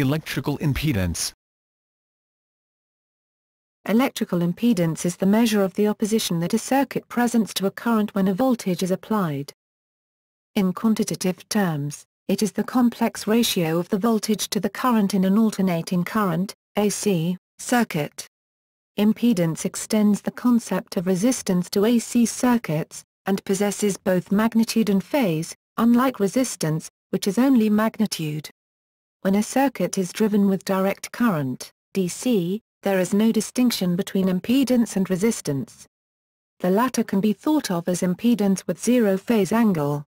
Electrical impedance Electrical impedance is the measure of the opposition that a circuit presents to a current when a voltage is applied. In quantitative terms, it is the complex ratio of the voltage to the current in an alternating current, AC, circuit. Impedance extends the concept of resistance to AC circuits, and possesses both magnitude and phase, unlike resistance, which is only magnitude. When a circuit is driven with direct current, DC, there is no distinction between impedance and resistance. The latter can be thought of as impedance with zero phase angle.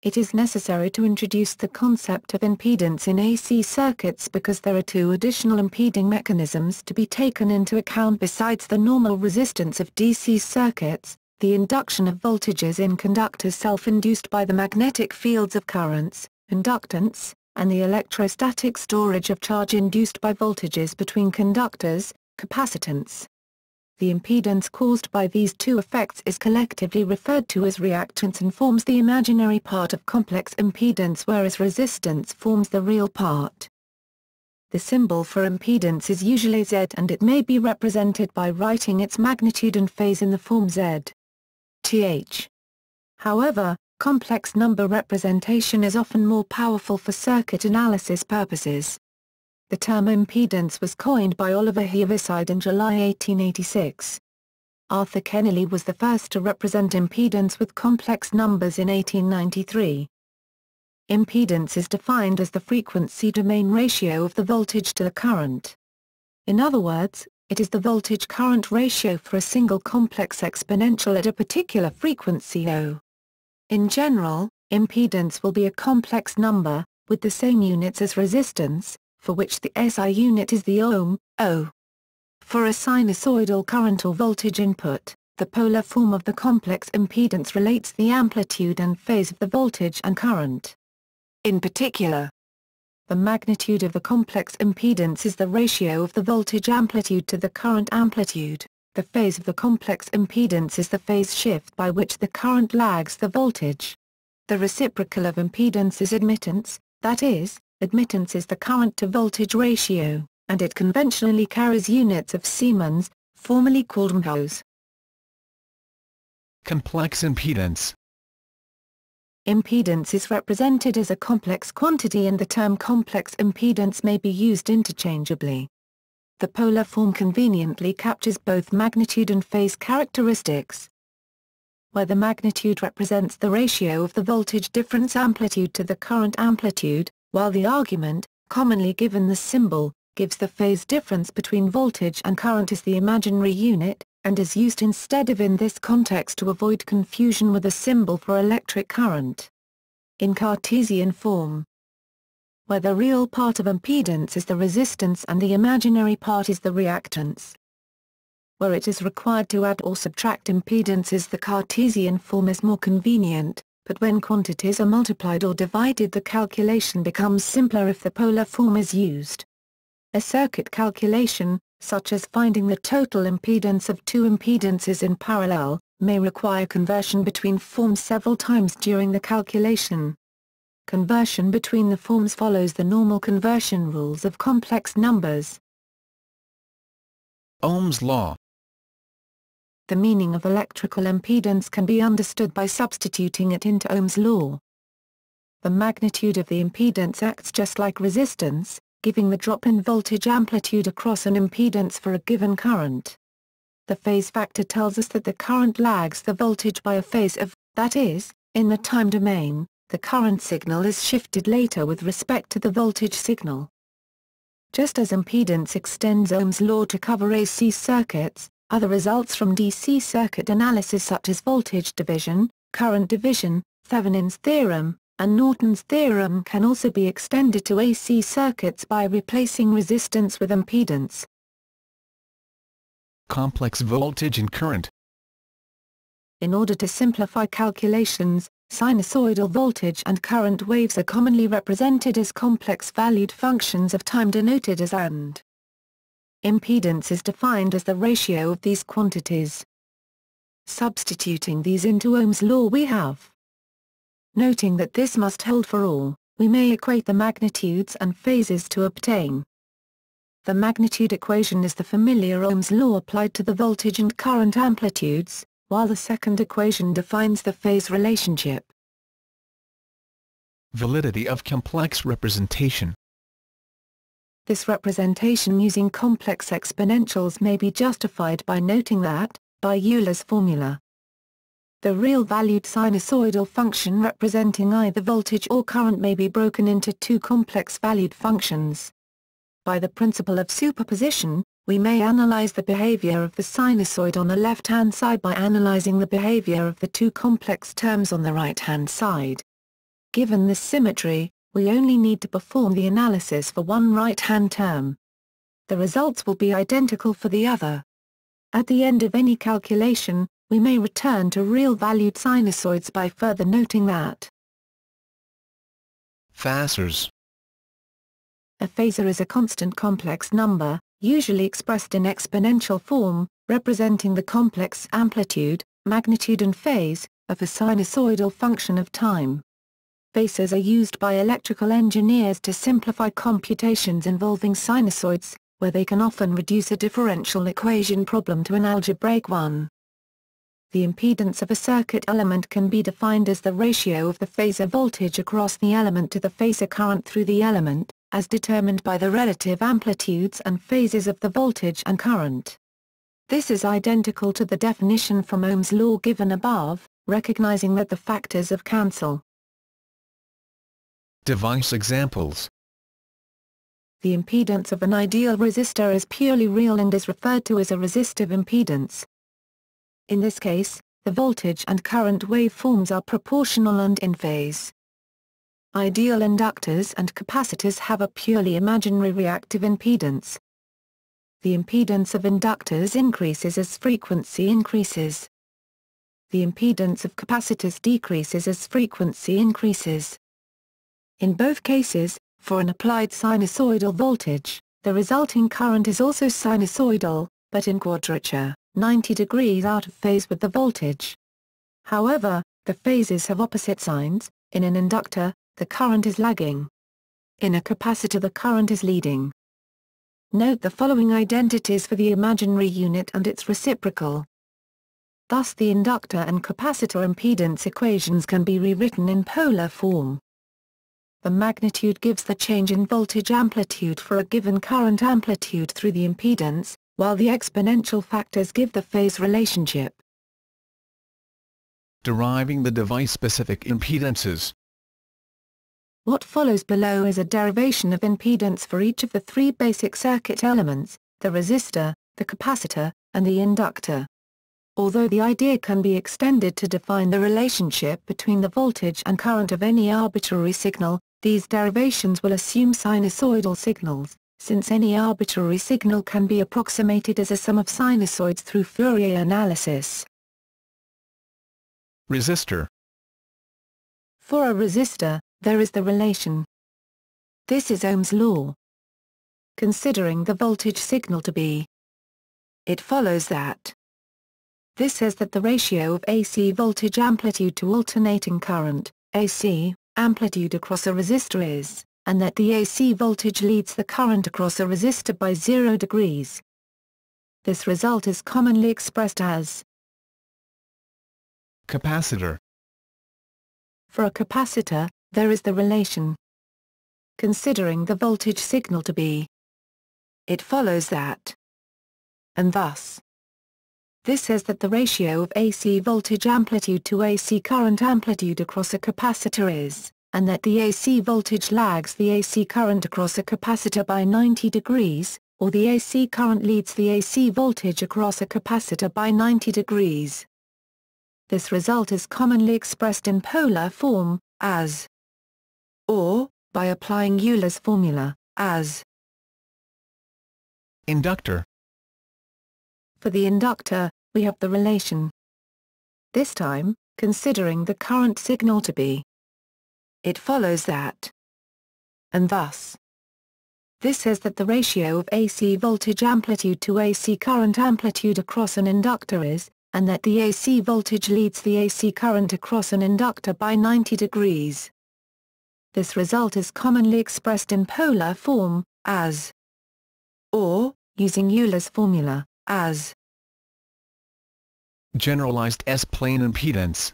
It is necessary to introduce the concept of impedance in AC circuits because there are two additional impeding mechanisms to be taken into account besides the normal resistance of DC circuits, the induction of voltages in conductors self-induced by the magnetic fields of currents, inductance, and the electrostatic storage of charge induced by voltages between conductors, capacitance. The impedance caused by these two effects is collectively referred to as reactance and forms the imaginary part of complex impedance whereas resistance forms the real part. The symbol for impedance is usually Z and it may be represented by writing its magnitude and phase in the form Z. Th. However, complex number representation is often more powerful for circuit analysis purposes. The term impedance was coined by Oliver Heaviside in July 1886. Arthur Kennelly was the first to represent impedance with complex numbers in 1893. Impedance is defined as the frequency domain ratio of the voltage to the current. In other words, it is the voltage-current ratio for a single complex exponential at a particular frequency O. In general, impedance will be a complex number, with the same units as resistance, for which the SI unit is the ohm, O. For a sinusoidal current or voltage input, the polar form of the complex impedance relates the amplitude and phase of the voltage and current. In particular, the magnitude of the complex impedance is the ratio of the voltage amplitude to the current amplitude. The phase of the complex impedance is the phase shift by which the current lags the voltage. The reciprocal of impedance is admittance, that is, admittance is the current-to-voltage ratio, and it conventionally carries units of Siemens, formerly called mhos. Complex impedance Impedance is represented as a complex quantity and the term complex impedance may be used interchangeably. The polar form conveniently captures both magnitude and phase characteristics. Where the magnitude represents the ratio of the voltage difference amplitude to the current amplitude, while the argument, commonly given the symbol, gives the phase difference between voltage and current as the imaginary unit, and is used instead of in this context to avoid confusion with the symbol for electric current. In Cartesian form, where the real part of impedance is the resistance and the imaginary part is the reactance. Where it is required to add or subtract impedances the Cartesian form is more convenient, but when quantities are multiplied or divided the calculation becomes simpler if the polar form is used. A circuit calculation, such as finding the total impedance of two impedances in parallel, may require conversion between forms several times during the calculation. Conversion between the forms follows the normal conversion rules of complex numbers. Ohm's law The meaning of electrical impedance can be understood by substituting it into Ohm's law. The magnitude of the impedance acts just like resistance, giving the drop in voltage amplitude across an impedance for a given current. The phase factor tells us that the current lags the voltage by a phase of, that is, in the time domain, the current signal is shifted later with respect to the voltage signal. Just as impedance extends Ohm's law to cover AC circuits, other results from DC circuit analysis such as voltage division, current division, Thevenin's theorem, and Norton's theorem can also be extended to AC circuits by replacing resistance with impedance. Complex voltage and current In order to simplify calculations, Sinusoidal voltage and current waves are commonly represented as complex-valued functions of time denoted as and. Impedance is defined as the ratio of these quantities. Substituting these into Ohm's law we have. Noting that this must hold for all, we may equate the magnitudes and phases to obtain. The magnitude equation is the familiar Ohm's law applied to the voltage and current amplitudes, while the second equation defines the phase relationship. Validity of complex representation. This representation using complex exponentials may be justified by noting that, by Euler's formula, the real-valued sinusoidal function representing either voltage or current may be broken into two complex-valued functions. By the principle of superposition, we may analyze the behavior of the sinusoid on the left-hand side by analyzing the behavior of the two complex terms on the right-hand side. Given this symmetry, we only need to perform the analysis for one right-hand term. The results will be identical for the other. At the end of any calculation, we may return to real-valued sinusoids by further noting that Phasors. A phasor is a constant complex number, usually expressed in exponential form, representing the complex amplitude, magnitude and phase, of a sinusoidal function of time. Phasors are used by electrical engineers to simplify computations involving sinusoids, where they can often reduce a differential equation problem to an algebraic one. The impedance of a circuit element can be defined as the ratio of the phasor voltage across the element to the phasor current through the element, as determined by the relative amplitudes and phases of the voltage and current. This is identical to the definition from Ohm's law given above, recognizing that the factors of cancel. Device examples. The impedance of an ideal resistor is purely real and is referred to as a resistive impedance. In this case, the voltage and current waveforms are proportional and in phase. Ideal inductors and capacitors have a purely imaginary reactive impedance. The impedance of inductors increases as frequency increases. The impedance of capacitors decreases as frequency increases. In both cases, for an applied sinusoidal voltage, the resulting current is also sinusoidal, but in quadrature, 90 degrees out of phase with the voltage. However, the phases have opposite signs, in an inductor, the current is lagging. In a capacitor the current is leading. Note the following identities for the imaginary unit and its reciprocal. Thus the inductor and capacitor impedance equations can be rewritten in polar form. The magnitude gives the change in voltage amplitude for a given current amplitude through the impedance, while the exponential factors give the phase relationship. Deriving the device-specific impedances. What follows below is a derivation of impedance for each of the three basic circuit elements, the resistor, the capacitor, and the inductor. Although the idea can be extended to define the relationship between the voltage and current of any arbitrary signal, these derivations will assume sinusoidal signals, since any arbitrary signal can be approximated as a sum of sinusoids through Fourier analysis. Resistor. For a resistor, there is the relation. This is Ohm's law. Considering the voltage signal to be, it follows that this says that the ratio of AC voltage amplitude to alternating current, AC, amplitude across a resistor is, and that the AC voltage leads the current across a resistor by 0 degrees. This result is commonly expressed as Capacitor. For a capacitor, there is the relation. Considering the voltage signal to be, it follows that, and thus, this says that the ratio of AC voltage amplitude to AC current amplitude across a capacitor is, and that the AC voltage lags the AC current across a capacitor by 90 degrees, or the AC current leads the AC voltage across a capacitor by 90 degrees. This result is commonly expressed in polar form, as or, by applying Euler's formula, as Inductor. For the inductor, we have the relation. This time, considering the current signal to be. It follows that. And thus. This says that the ratio of AC voltage amplitude to AC current amplitude across an inductor is, and that the AC voltage leads the AC current across an inductor by 90 degrees. This result is commonly expressed in polar form, as or, using Euler's formula, as Generalized S-plane impedance.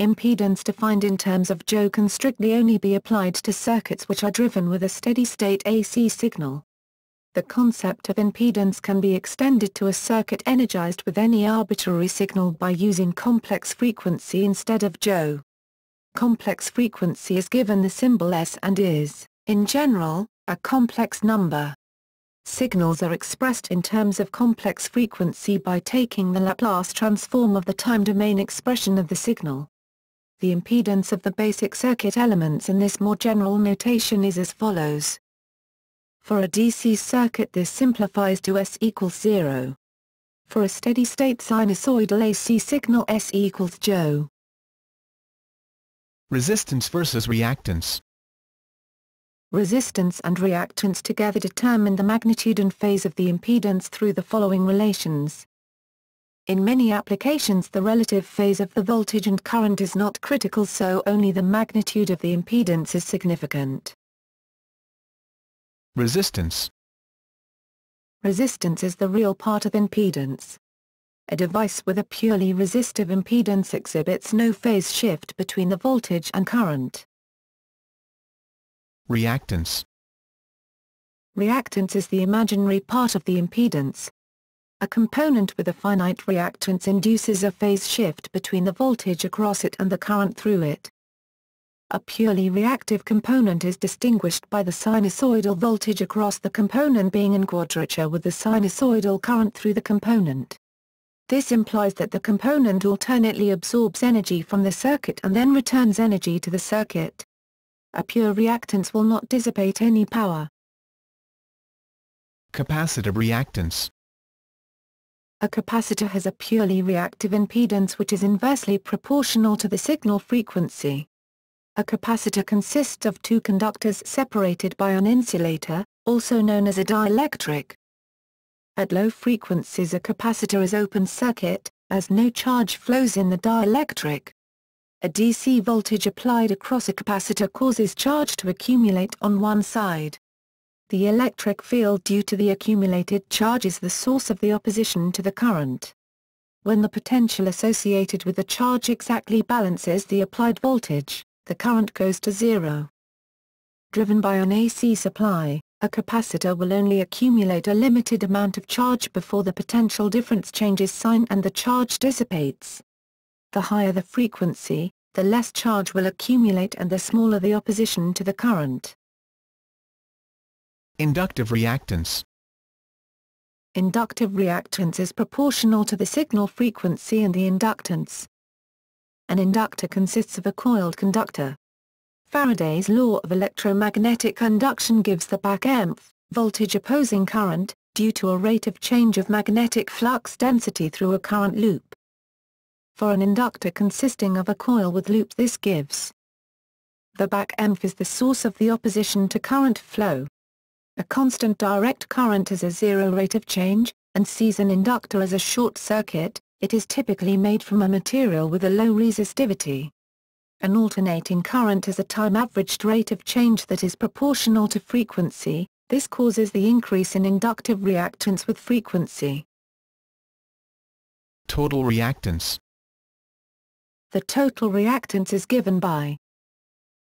Impedance defined in terms of Joule can strictly only be applied to circuits which are driven with a steady-state AC signal. The concept of impedance can be extended to a circuit energized with any arbitrary signal by using complex frequency instead of Joule. Complex frequency is given the symbol S and is, in general, a complex number. Signals are expressed in terms of complex frequency by taking the Laplace transform of the time domain expression of the signal. The impedance of the basic circuit elements in this more general notation is as follows. For a DC circuit this simplifies to S equals 0. For a steady-state sinusoidal AC signal S equals Joule. Resistance versus reactance. Resistance and reactance together determine the magnitude and phase of the impedance through the following relations. In many applications the relative phase of the voltage and current is not critical so only the magnitude of the impedance is significant. Resistance. Resistance is the real part of impedance. A device with a purely resistive impedance exhibits no phase shift between the voltage and current. Reactance. Reactance is the imaginary part of the impedance. A component with a finite reactance induces a phase shift between the voltage across it and the current through it. A purely reactive component is distinguished by the sinusoidal voltage across the component being in quadrature with the sinusoidal current through the component. This implies that the component alternately absorbs energy from the circuit and then returns energy to the circuit. A pure reactance will not dissipate any power. Capacitive reactance. A capacitor has a purely reactive impedance which is inversely proportional to the signal frequency. A capacitor consists of two conductors separated by an insulator, also known as a dielectric. At low frequencies a capacitor is open circuit, as no charge flows in the dielectric. A DC voltage applied across a capacitor causes charge to accumulate on one side. The electric field due to the accumulated charge is the source of the opposition to the current. When the potential associated with the charge exactly balances the applied voltage, the current goes to zero. Driven by an AC supply, a capacitor will only accumulate a limited amount of charge before the potential difference changes sign and the charge dissipates. The higher the frequency, the less charge will accumulate and the smaller the opposition to the current. Inductive reactance. Inductive reactance is proportional to the signal frequency and the inductance. An inductor consists of a coiled conductor. Faraday's law of electromagnetic induction gives the back EMF, voltage opposing current, due to a rate of change of magnetic flux density through a current loop. For an inductor consisting of a coil with loop this gives the back EMF is the source of the opposition to current flow. A constant direct current has a zero rate of change, and sees an inductor as a short circuit, it is typically made from a material with a low resistivity. An alternating current has a time-averaged rate of change that is proportional to frequency, this causes the increase in inductive reactance with frequency. Total reactance. The total reactance is given by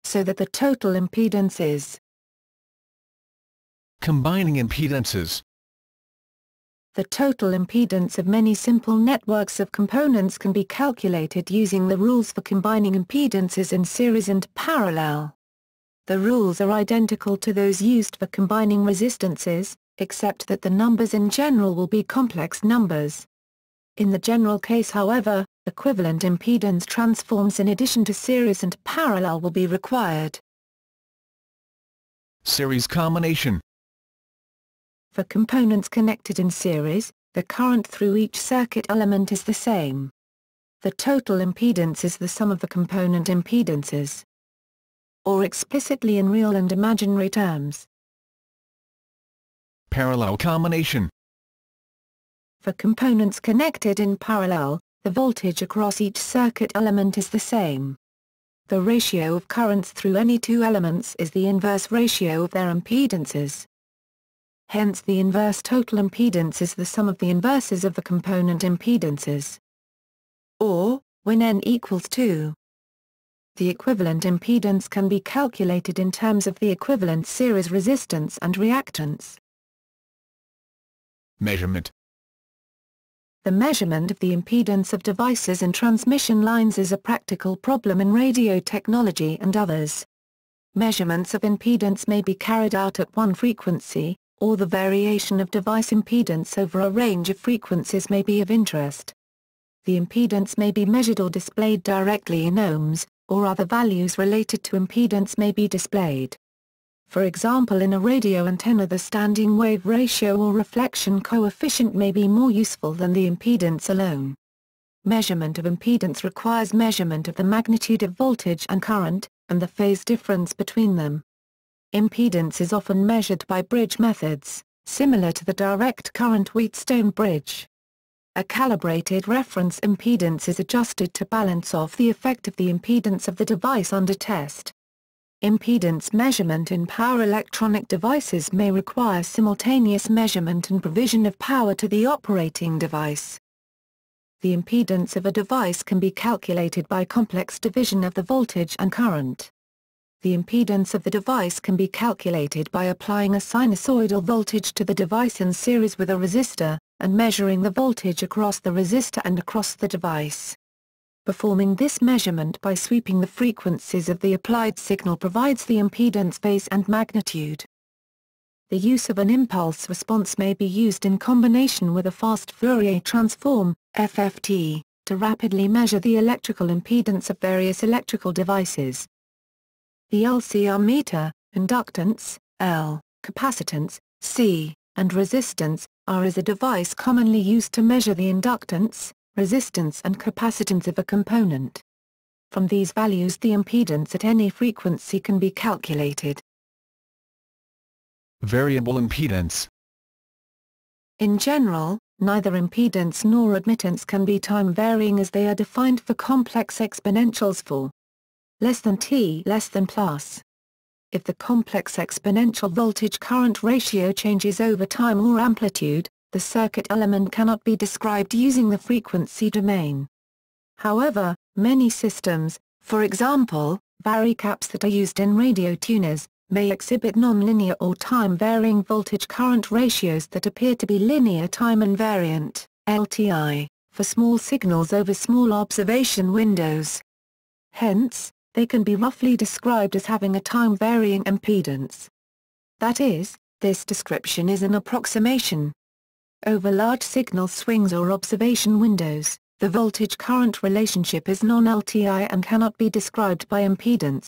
so that the total impedance is Combining impedances. The total impedance of many simple networks of components can be calculated using the rules for combining impedances in series and parallel. The rules are identical to those used for combining resistances, except that the numbers in general will be complex numbers. In the general case however, equivalent impedance transforms in addition to series and parallel will be required. Series combination. For components connected in series, the current through each circuit element is the same. The total impedance is the sum of the component impedances. Or explicitly in real and imaginary terms. Parallel combination. For components connected in parallel, the voltage across each circuit element is the same. The ratio of currents through any two elements is the inverse ratio of their impedances. Hence the inverse total impedance is the sum of the inverses of the component impedances. Or, when n equals 2. The equivalent impedance can be calculated in terms of the equivalent series resistance and reactance. Measurement. The measurement of the impedance of devices and transmission lines is a practical problem in radio technology and others. Measurements of impedance may be carried out at one frequency, or the variation of device impedance over a range of frequencies may be of interest. The impedance may be measured or displayed directly in ohms, or other values related to impedance may be displayed. For example in a radio antenna the standing wave ratio or reflection coefficient may be more useful than the impedance alone. Measurement of impedance requires measurement of the magnitude of voltage and current, and the phase difference between them. Impedance is often measured by bridge methods, similar to the direct current Wheatstone bridge. A calibrated reference impedance is adjusted to balance off the effect of the impedance of the device under test. Impedance measurement in power electronic devices may require simultaneous measurement and provision of power to the operating device. The impedance of a device can be calculated by complex division of the voltage and current. The impedance of the device can be calculated by applying a sinusoidal voltage to the device in series with a resistor, and measuring the voltage across the resistor and across the device. Performing this measurement by sweeping the frequencies of the applied signal provides the impedance phase and magnitude. The use of an impulse response may be used in combination with a fast Fourier transform, FFT, to rapidly measure the electrical impedance of various electrical devices. The LCR meter, inductance, L, capacitance, C, and resistance, R is a device commonly used to measure the inductance, resistance and capacitance of a component. From these values the impedance at any frequency can be calculated. Variable impedance. In general, neither impedance nor admittance can be time-varying as they are defined for complex exponentials for less than t less than plus. If the complex exponential voltage-current ratio changes over time or amplitude, the circuit element cannot be described using the frequency domain. However, many systems, for example, varicaps that are used in radio tuners, may exhibit nonlinear or time-varying voltage-current ratios that appear to be linear time invariant, LTI, for small signals over small observation windows. Hence, they can be roughly described as having a time-varying impedance. That is, this description is an approximation. Over large signal swings or observation windows, the voltage-current relationship is non-LTI and cannot be described by impedance.